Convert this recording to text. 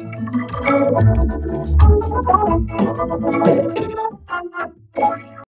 Thank you.